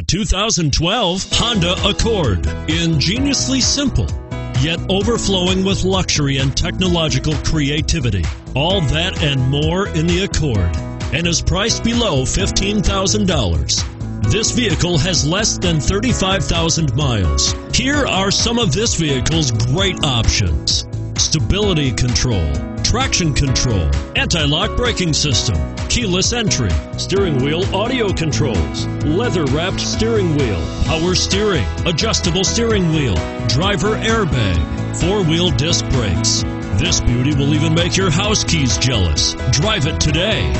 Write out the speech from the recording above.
The 2012 Honda Accord. Ingeniously simple, yet overflowing with luxury and technological creativity. All that and more in the Accord and is priced below $15,000. This vehicle has less than 35,000 miles. Here are some of this vehicle's great options. Stability control, traction control, anti-lock braking system, keyless entry, steering wheel audio controls, leather wrapped steering wheel, power steering, adjustable steering wheel, driver airbag, four wheel disc brakes. This beauty will even make your house keys jealous. Drive it today.